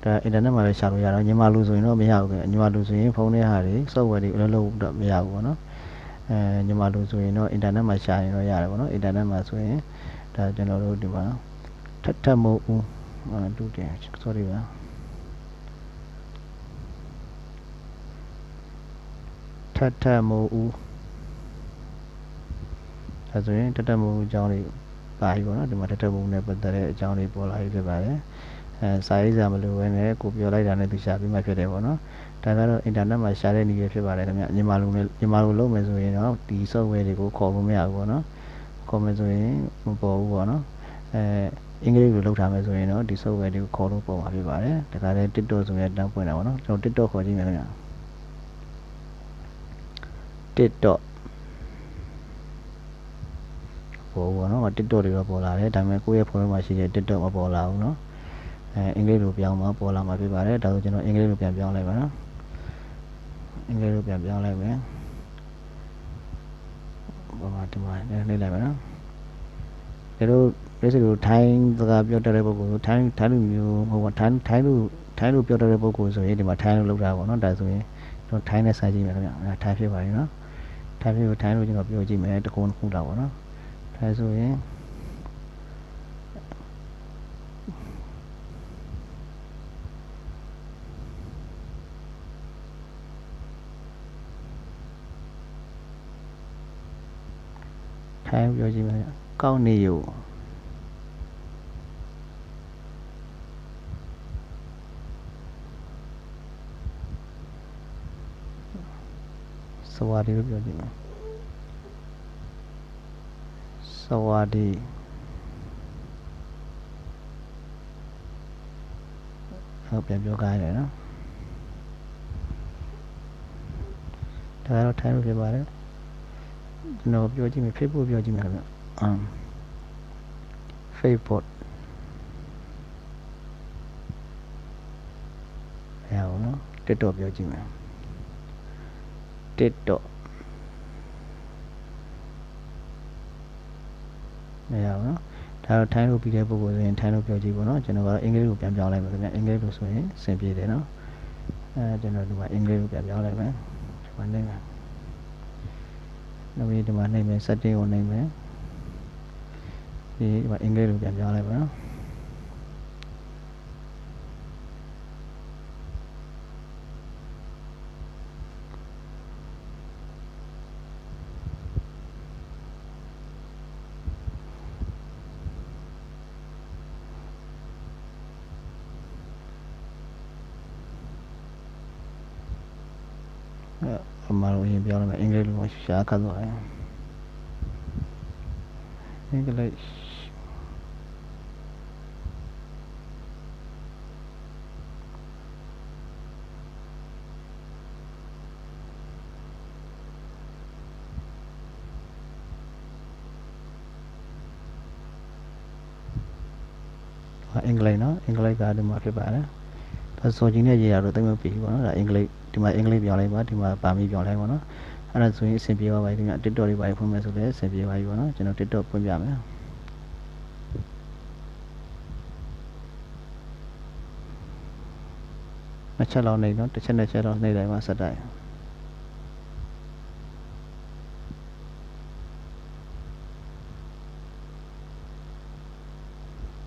ဒါ internet မှာလည်းရှာလို့ရတော့ညီမလူဆိုရင်တော့မရဘူးခင်ဗျညီမလူဆိုရင်ဖုန်းထဲဟာတွေ software တွေအလုပ်လုပ်တော့မရဘူးပေါ့နော်အဲညီမလူဆိုရင်တော့ internet မှာရှာရင်တော့ရတယ်ပေါ့နော် internet မှာဆိုရင်ဒါကျွန်တော်တို့ဒီမှာထက်ထက်မို့ဦးအဲတူတယ် sorry ပါထက်ထက်မို့ဦးဒါဆိုရင်ထက်ထက်မို့ဦးအကြောင်းတွေပါပြီပေါ့နော်ဒီမှာထက်ထက်မို့ဦးနဲ့ပတ်သက်တဲ့အကြောင်းတွေပေါ်လာပြီဖြစ်ပါတယ် အဲစာရေးစာမလိုဘဲနဲ့ကိုပြောလိုက်တာနဲ့သူရှာပြီးမှဖြစ်တယ်ပေါ့နော်ဒါကတော့ internet မှာရှာတဲ့နည်းပဲဖြစ်ပါတယ်ခင်ဗျညီမလူနဲ့ညီမလူလုပ်မယ်ဆိုရင်တော့ဒီ software တွေကိုခေါ်လို့မရဘူးပေါ့နော်ခေါ်မယ်ဆိုရင်မပေါ်ဘူးပေါ့နော်အဲအင်္ဂလိပ်လိုလုပ်ထားမယ်ဆိုရင်တော့ဒီ software တွေကိုခေါ်လို့ပေါ်မှာဖြစ်ပါတယ်ဒါကြတဲ့ TikTok ဆိုရင်တန်းပွင့်တာပေါ့နော်ကျွန်တော် TikTok ခေါ်ကြည့်မယ်ခင်ဗျ TikTok ပေါ်ဘောနော် TikTok တွေတော့ပေါ်လာတယ်ဒါပေမဲ့ကိုယ့်ရဲ့ဖုန်းထဲမှာရှိတဲ့ TikTok မပေါ်လာဘူးနော် အဲအင်္ဂလိပ်လိုပြောင်းမှပေါ်လာမှာဖြစ်ပါတယ်ဒါဆိုကျွန်တော်အင်္ဂလိပ်လိုပြန်ပြောင်းလိုက်ပါနော်အင်္ဂလိပ်လိုပြန်ပြောင်းလိုက်မယ်ဘာမှဒီမှာနေလိုက်ပါနော်ဒါတို့လက်စလို့ထိုင်းစကားပြောတတ်တဲ့ပုဂ္ဂိုလ်ထိုင်းထိုင်းလူမျိုးဟိုကထိုင်းထိုင်းလူထိုင်းလူပြောတတ်တဲ့ပုဂ္ဂိုလ်ဆိုရင်ဒီမှာထိုင်းလူလောက်တာပေါ့နော်ဒါဆိုရင်ကျွန်တော်ထိုင်းနဲ့စာကြည့်မယ်ခင်ဗျအဲထိုင်းဖြစ်ပါရင်နော်ထိုင်းဖြစ်ကိုထိုင်းလို့ကျွန်တော်ပြောကြည့်မယ်တကုန်းခုတာပေါ့နော်ဒါဆိုရင် ထိုင်းပြောကြည့်မယ်ခင်ဗျကောင်းနေယူစဝါဒီလို့ပြောကြည့်မယ်စဝါဒီဟုတ်ပြန်ပြောခိုင်းတယ်နော်ဒါကတော့ထိုင်းလို့ဖြစ်ပါတယ် ကျွန်တော်ပြောကြည့်မယ် Facebook ပြောကြည့်မယ်ခင်ဗျအမ် Facebook ရအောင်နော် TikTok ပြောကြည့်မယ် TikTok မရဘူးနော်ဒါတော့ထိုင်းလို့ပြီးတဲ့ပုံကိုဆိုရင်ထိုင်းလို့ပြောကြည့်ပေါ့နော်ကျွန်တော်ကတော့အင်္ဂလိပ်ကိုပြန်ပြောင်းလိုက်မယ်ခင်ဗျအင်္ဂလိပ်လို့ဆိုရင်အဆင်ပြေတယ်နော်အဲကျွန်တော်ဒီမှာအင်္ဂလိပ်ကိုပြန်ပြောင်းလိုက်မယ်ဒီမှာနေမယ် နောက်ပြီးဒီမှာနေမယ် setting ကိုနေမယ်ဒီဒီမှာအင်္ဂလိပ်ကိုပြန်ပြောင်းလိုက်ပါနော်အမှန်လို့ရင်ပြောလိုက်မယ်အင်္ဂလိပ်လို ရှားခတ်သွားတယ်အင်္ဂလိပ်အင်္ဂလိပ်နော်အင်္ဂလိပ်ကဒီမှာဖြစ်ပါတယ်ဒါဆိုချင်းနဲ့ရေးရတော့တိတ်မပြီပေါ့နော်ဒါအင်္ဂလိပ်ဒီမှာအင်္ဂလိပ်ပြောင်းလိုက်ပါဒီမှာပါမီပြောင်းလိုက်ပါနော် အဲ့ဒါဆိုရင်အဆင်ပြေပါပါဒီမှာ TikTok တွေပါဖွင့်မယ်ဆိုလည်းအဆင်ပြေပါပြီပေါ့နော်ကျွန်တော် TikTok ဖွင့်ပြမယ်နှစ်ချက်လောက်နေနော်တစ်ချက်နှစ်ချက်လောက်နေတိုင်းမှာဆက်တိုက်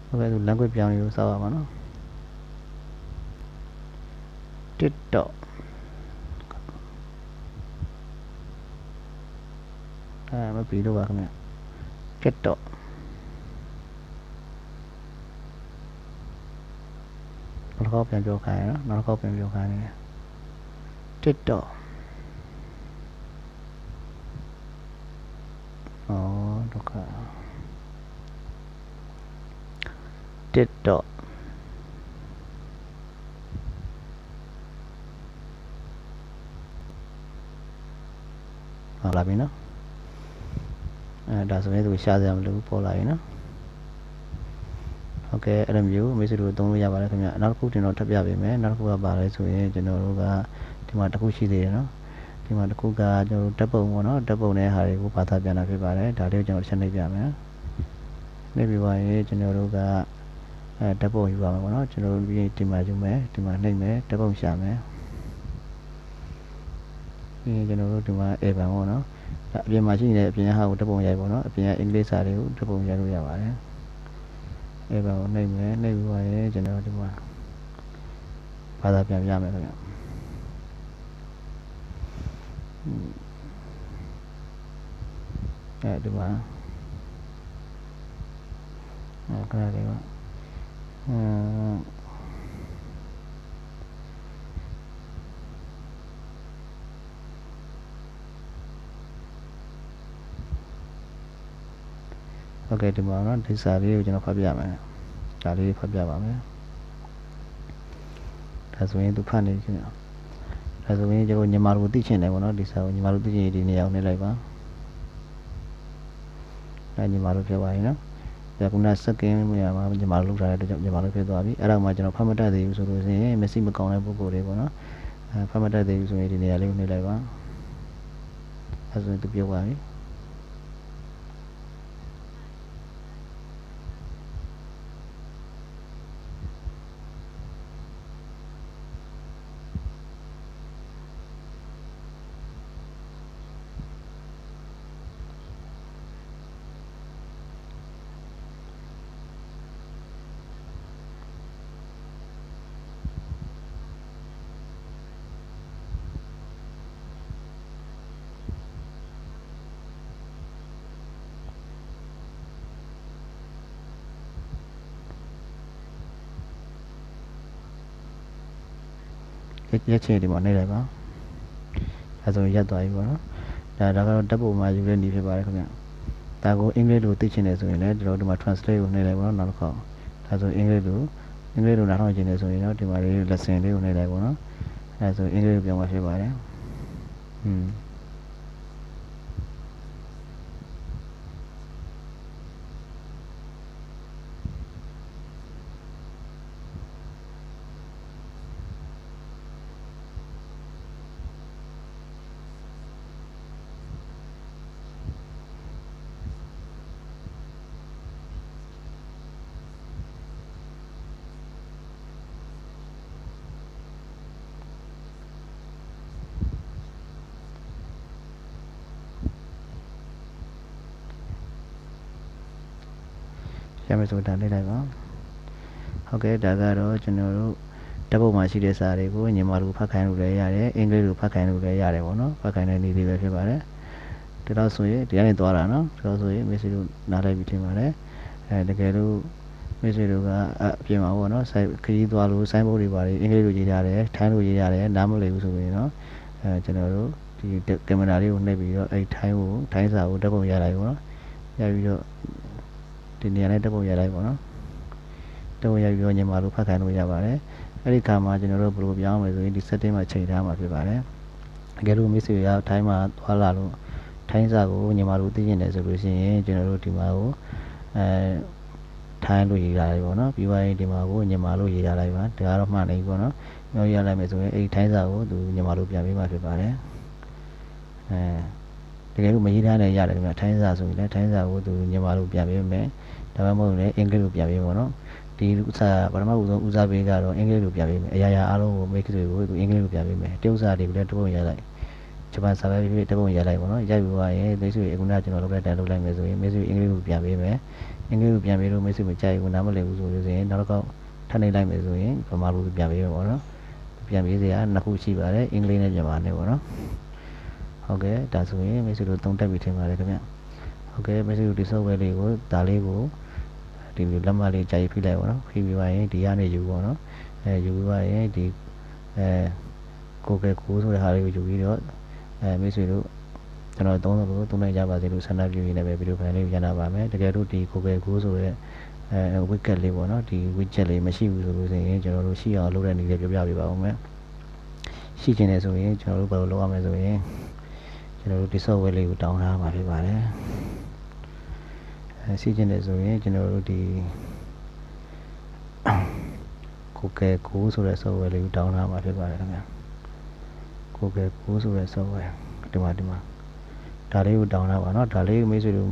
ဟုတ်ကဲ့သူ language ပြောင်းလို့စောက်ရမှာနော် TikTok အဲမပြီးတော့ပါခင်ဗျ TikTok နောက်တစ်ခေါက်ပြန်ပြောခိုင်းရနော်နောက်တစ်ခေါက်ပြန်ပြောခိုင်းနေတယ် TikTok ဩဒုက္ခ TikTok ဟုတ်လာပြီနော်အဲ ဒါဆိုရင်သူရှာစရာမလိုဘူးပေါ်လာပြီနော်ဟုတ်ကဲ့အဲ့လိုမျိုးမိတ်ဆွေတို့သုံးလို့ရပါတယ်ခင်ဗျနောက်တစ်ခုကျွန်တော်ထပ်ပြပေးမယ်နောက်တစ်ခုကပါလဲဆိုရင်ကျွန်တော်တို့ကဒီမှာတစ်ခုရှိသေးတယ်နော်ဒီမှာတစ်ခုကကျွန်တော်တို့ဓာတ်ပုံပေါ့နော်ဓာတ်ပုံနဲ့ဟာတွေကိုဘာသာပြန်တာဖြစ်ပါတယ်ဒါလေးကိုကျွန်တော်တစ်ချက်နှိပ်ပြမယ်နှိပ်ပြပါရင်ကျွန်တော်တို့ကအဲဓာတ်ပုံယူပါမယ်ပေါ့နော်ကျွန်တော်တို့ဒီဒီမှာယူမယ်ဒီမှာနှိပ်မယ်ဓာတ်ပုံရှာမယ်ပြီးရင်ကျွန်တော်တို့ဒီမှာ A ဘန်ပေါ့နော် ဒါအပြင်မှာရှိနေတဲ့အပြင်ဟာကိုဓာတ်ပုံရိုက်ပေါ့နော်အပြင်ကအင်္ဂလိပ်စာတွေကိုဓာတ်ပုံရိုက်လို့ရပါတယ်အဲ့ဘာကိုနှိပ်မယ်နှိပ်ပြီးပါရင်ကျွန်တော်ဒီမှာဘာသာပြန်ပြမယ်ခင်ဗျအဲဒီမှာအဲခဏလေးပါအ ဟုတ်ကဲ့ဒီမှာနော်ဒီစာလေးကိုကျွန်တော်ဖတ်ပြမယ်ဒါလေးဖတ်ပြပါမယ်ဒါဆိုရင်သူဖတ်နေခင်ဗျာဒါဆိုရင်ကျွန်တော်ညီမတို့သိချင်တယ်ပေါ့နော်ဒီစာကိုညီမတို့သိချင်ဒီနေရာကိုနှိပ်လိုက်ပါဒါညီမတို့ပြောပါရင်နော်ဒါကနာစကင်းမြာမှာညီမတို့လောက်ထားတဲ့အတွက်ညီမတို့ဖြစ်သွားပြီအဲ့ဒါမှကျွန်တော်ဖတ်မတတ်သေးဘူးဆိုလို့ရှိရင်မစိမကောင်းတဲ့ပုံကိုယ်တွေပေါ့နော်အဲဖတ်မတတ်သေးဘူးဆိုရင်ဒီနေရာလေးကိုနှိပ်လိုက်ပါအဲ့ဆိုရင်သူပြောပါပြီ ရက်ရက်ချင်းဒီမှာနှိပ်လိုက်ပါအဲဆိုရင်ရက်သွားပြီပေါ့နော်ဒါဒါကတော့ဓာတ်ပုံမှာယူတဲ့နည်းဖြစ်ပါတယ်ခင်ဗျဒါကိုအင်္ဂလိပ်လိုသိချင်တယ်ဆိုရင်လည်းကျွန်တော်ဒီမှာ translate ကိုနှိပ်လိုက်ပါတော့နောက်တစ်ခါဒါဆိုအင်္ဂလိပ်လိုအင်္ဂလိပ်လိုနားထောင်ချင်တယ်ဆိုရင်တော့ဒီမှာလေး lesson လေးကိုနှိပ်လိုက်ပါတော့အဲဆိုအင်္ဂလိပ်လိုပြောင်းမှာဖြစ်ပါတယ်อืม ရမယ်ဆိုတာလေးလိုက်ပါဟုတ်ကဲ့ဒါကတော့ကျွန်တော်တို့ဓာတ်ပုံမှာရှိတဲ့စာတွေကိုညီမတို့ဖတ်ခိုင်းလို့လည်းရတယ်အင်္ဂလိပ်လိုဖတ်ခိုင်းလို့လည်းရတယ်ပေါ့နော်ဖတ်ခိုင်းတဲ့နည်းလေးပဲဖြစ်ပါတယ်ဒီတော့ဆိုရင်ဒီကနေသွားတာနော်ဒီတော့ဆိုရင်မစ္စည်းတို့နားလိုက်ပြီးထင်ပါတယ်အဲတကယ်လို့မစ္စည်းတို့ကအပြင်မှာပေါ့နော်စိုက်ခရီးသွားလို့ဆိုင်းဘုတ်တွေပါတယ်အင်္ဂလိပ်လိုရေးကြတယ်ထိုင်းလိုရေးကြတယ်နားမလည်ဘူးဆိုရင်နော်အဲကျွန်တော်တို့ဒီကင်မရာလေးကိုနှိပ်ပြီးတော့အဲထိုင်းကိုထိုင်းစာကိုဓာတ်ပုံရလိုက်ပေါ့နော်ရပြီးတော့ ဒီနေရာနဲ့တက်ပုံရလိုက်ပေါ့နော်တက်ပုံရပြီးတော့ညီမတို့ဖတ်ခိုင်းလို့ရပါတယ်အဲ့ဒီခါမှာကျွန်တော်တို့ဘယ်လိုပြောင်းမလဲဆိုရင်ဒီ setting မှာချိန်ထားမှာဖြစ်ပါတယ်တကယ်လို့မိတ်ဆွေရထိုင်းမှာသွားလာလို့ထိုင်းစာကိုညီမတို့သိကျင်တယ်ဆိုလို့ရှိရင်ကျွန်တော်တို့ဒီမှာကိုအဲထိုင်းလို့ရေးထားလိုက်ပေါ့နော်ပြီးသွားရင်ဒီမှာကိုညီမတို့ရေးထားလိုက်ပါဒါကတော့မှန်နေပြီပေါ့နော်ပြောရလိုက်မယ်ဆိုရင်အဲ့ဒီထိုင်းစာကိုသူညီမတို့ပြန်ပေးမှဖြစ်ပါတယ်အဲတကယ်လို့မရေးထားနဲ့ရတယ်ခင်ဗျထိုင်းစာဆိုရင်လည်းထိုင်းစာကိုသူမြန်မာလိုပြန်ပေးမယ် ဒါမှမဟုတ်လည်းအင်္ဂလိပ်လိုပြန်ပေးမှာနော်ဒီဥစားပထမဦးဆုံးဦးစားပေးကတော့အင်္ဂလိပ်လိုပြန်ပေးမယ်အရာရာအားလုံးကိုမိတ်ဆွေကိုသူအင်္ဂလိပ်လိုပြန်ပေးမယ်တရုတ်စာတွေကိုလည်းတပုံရလိုက်ဂျပန်စာပဲဖြစ်ဖြစ်တပုံရလိုက်ပေါ့နော်ရိုက်ပြီးသွားရင်မိတ်ဆွေအခုနကကျွန်တော်လုပ်တဲ့တန်လုပ်လိုက်မယ်ဆိုရင်မိတ်ဆွေအင်္ဂလိပ်လိုပြန်ပေးမယ်အင်္ဂလိပ်လိုပြန်ပေးလို့မိတ်ဆွေမကြိုက်ဘူးနားမလည်ဘူးဆိုလို့ဆိုရင်နောက်တစ်ခေါက်ထပ်နေလိုက်မယ်ဆိုရင်ဗမာလိုပြန်ပေးမယ်ပေါ့နော်ပြန်ပေးစရာနှစ်ခုရှိပါတယ်အင်္ဂလိပ်နဲ့မြန်မာနဲ့ပေါ့နော်ဟုတ်ကဲ့ဒါဆိုရင်မိတ်ဆွေတို့သုံးတက်ပြီထင်ပါတယ်ခင်ဗျဟုတ်ကဲ့မိတ်ဆွေတို့ဒီ software လေးကိုဒါလေးကို ဒီလိုလက်မလေးကြာရေးဖိလိုက်ပါတော့ဖိပြီးပါရင်ဒီကနေယူပါတော့အဲယူပြီးပါရင်ဒီအဲ Google ကိုဆိုတဲ့ဟာလေးကိုယူပြီးတော့အဲမိတ်ဆွေတို့ကျွန်တော်သုံးလို့သုံးနိုင်ကြပါစေလို့ဆန္ဒပြုရင်းနဲ့ပဲဗီဒီယိုဖိုင်လေးကိုရနာပါမယ်တကယ်လို့ဒီ Google ကိုဆိုတဲ့အဲအဲ widget လေးပေါ့နော်ဒီ widget လေးမရှိဘူးဆိုလို့ရှိရင်ကျွန်တော်တို့ရှိအောင်လုပ်တဲ့နည်းလေးပြောပြပေးပါဦးမယ်ရှိချင်တယ်ဆိုရင်ကျွန်တော်တို့ဘယ်လိုလုပ်ရမလဲဆိုရင်ကျွန်တော်တို့ဒီ software လေးကိုတောင်းထားမှာဖြစ်ပါတယ်အဲ ရှိချင်တယ်ဆိုရင်ကျွန်တော်တို့ဒီ Google Go ဆိုတဲ့ software လေးကိုတောင်းထားမှာဖြစ်ပါတယ်ခင်ဗျာ Google Go ဆိုတဲ့ software ဒီမှာဒီမှာဒါလေးကိုတောင်းထားပါเนาะဒါလေးကိုမိတ်ဆွေတို့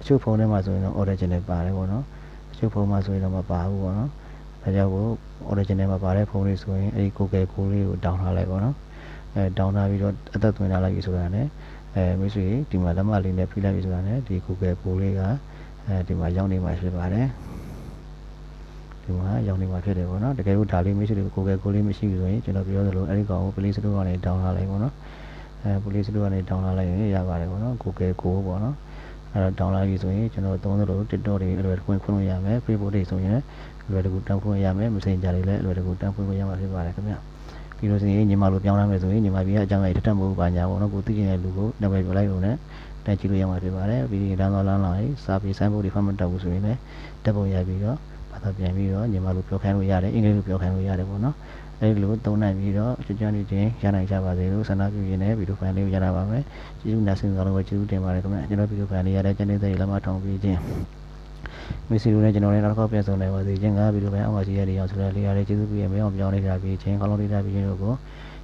အချို့ဖုန်းထဲမှာဆိုရင်တော့ original ပါတယ်ပေါ့နော်အချို့ဖုန်းမှာဆိုရင်တော့မပါဘူးပေါ့နော်ဒါကြောင့်ကို original မှာပါတဲ့ဖုန်းလေးဆိုရင်အဲဒီ Google Go လေးကိုတောင်းထားလိုက်ပေါ့နော်အဲတောင်းထားပြီးတော့အသက်သွင်းထားလိုက်ပြီဆိုတာ ਨੇ အဲမိတ်ဆွေဒီမှာလက်မလေးနဲ့ဖိလိုက်ပြီဆိုတာ ਨੇ ဒီ Google Go လေးကအဲဒီမှာရောက်နေမှာဖြစ်ပါတယ်ဒီမှာရောက်နေမှာဖြစ်တယ်ပေါ့နော်တကယ်လို့ဒါလေးမရှိလို့ Google Go လေးမရှိဘူးဆိုရင်ကျွန်တော်ပြောသလိုအဲဒီကောင်ကို Play Store ကနေ download လိုက်ပေါ့နော်အဲ Play Store ကနေ download လိုက်ရင်ရပါတယ်ပေါ့နော် Google Go ပေါ့နော်အဲတော့ download ပြီဆိုရင်ကျွန်တော်သုံးသလို TikTok တွေအလွယ်တကူဖွင့်လို့ရမယ် Facebook တွေဆိုရင်အလွယ်တကူတန်းဖွင့်ရမယ် Messenger တွေလည်းအလွယ်တကူတန်းဖွင့်လို့ရမှာဖြစ်ပါတယ်ခင်ဗျ ပြီးလို့ဆိုရင်ညီမလိုပြောင်းလာမယ်ဆိုရင်ညီမပြည်ကအကြောင်းအရာတစ်ထပ်မဟုတ်ပါညာပေါ့နော်ကိုသိချင်တဲ့လူကိုနံပါတ်ပြလိုက်လို့ねတက်ကြည့်လို့ရမှာဖြစ်ပါတယ်ပြီးရင်လမ်းတော်လမ်းလာရေးစာပေဆိုင်းဘုတ်တွေဖတ်မတတ်ဘူးဆိုရင်လည်းတက်ပုံရပြီးတော့ဘာသာပြန်ပြီးတော့ညီမလိုပြောခိုင်းလို့ရတယ်အင်္ဂလိပ်လိုပြောခိုင်းလို့ရတယ်ပေါ့နော်အဲဒီလိုသုံးနိုင်ပြီးတော့ကျွမ်းကျွမ်းနေချင်းရနိုင်ကြပါစေလို့ဆန္ဒပြုရင်းနဲ့ဗီဒီယိုဖိုင်လေးကိုရတာပါမယ်ကျေးဇူးနာဆင်ကြလို့ကျေးဇူးတင်ပါတယ်ခင်ဗျကျွန်တော်ဗီဒီယိုဖိုင်လေးရတဲ့ကျန်နေတဲ့လက်မထောင်ပြီးချင်း မစ္စည်းလူနဲ့ကျွန်တော်လည်းနောက်တစ်ခေါက်ပြန်ဆုံနိုင်ပါစေခြင်းကဗီဒီယိုဖိုင်အောက်မှာရှိရတဲ့အောင်ဆိုတဲ့လေးရတဲ့ကျေးဇူးပြုရမယ်အောင်ပြောင်းနေတာပြီးချင်းကောင်းလုံးလေးတာပြီးချင်းတို့ကို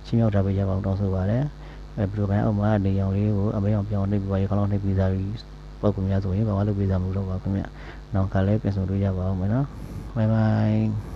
ချင်းမြောက်တာပေးရပါအောင်တောင်းဆိုပါတယ်အဲဗီဒီယိုဖိုင်အောက်မှာနေအောင်လေးကိုအမေအောင်ပြောင်းနေပြီးပါရကောင်းလုံးနေပြီးသားပြီးပုတ်ကူများဆိုရင်ဘာမှလုပ်ပေးစားမှုတော့ပါခင်ဗျနောက်ကလည်းပြန်ဆုံတွေ့ရပါအောင်မယ်နော်ဘိုင်ဘိုင်